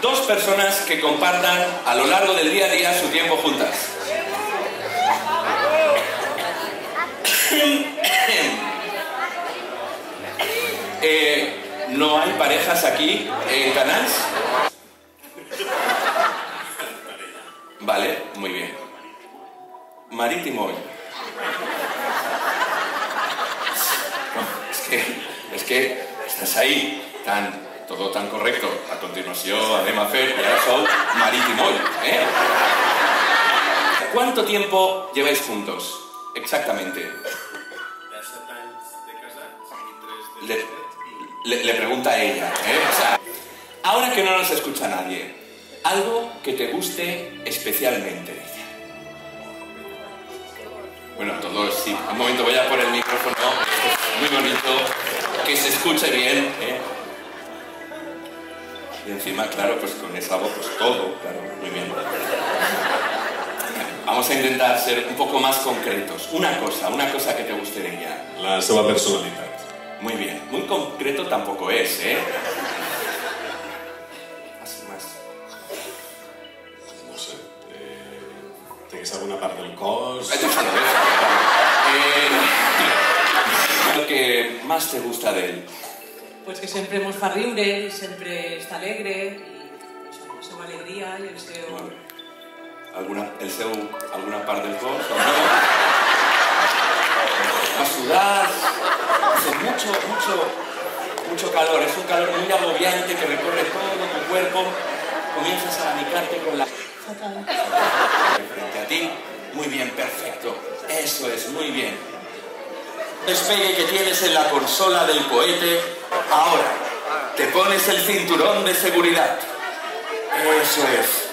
dos personas que compartan a lo largo del día a día su tiempo juntas. Eh, ¿No hay parejas aquí en Canals? Vale, muy bien. Marítimo hoy. Es que, es que estás ahí, tan, todo tan correcto. A continuación, Adema Fer, soy Marítimo. ¿eh? ¿Cuánto tiempo lleváis juntos? Exactamente. Le, le- le pregunta a ella. ¿eh? Ahora que no nos escucha nadie, algo que te guste especialmente. Bueno, todos sí. Un momento, voy a poner el micrófono. Esto es muy bonito. Que se escuche bien. ¿eh? Y encima, claro, pues con esa voz, pues todo, claro, muy bien. Vamos a intentar ser un poco más concretos. Una cosa, una cosa que te ella. La seva personalitat. Muy bien. Muy concreto tampoco es, ¿eh? Más, más. No sé. Eh, alguna part del cos? Déjalo, déjalo. Eh, lo que más te gusta de él. Pues que sempre mos fa riure sempre està alegre i això, la seva alegria i el seu... Alguna, el seu, alguna part del cos no? A sudar, hace mucho, mucho, mucho calor, es un calor muy agobiante que recorre todo tu cuerpo, comienzas a anicarte con la... Frente a ti, muy bien, perfecto, eso es, muy bien. Despegue que tienes en la consola del cohete, ahora te pones el cinturón de seguridad. Eso es.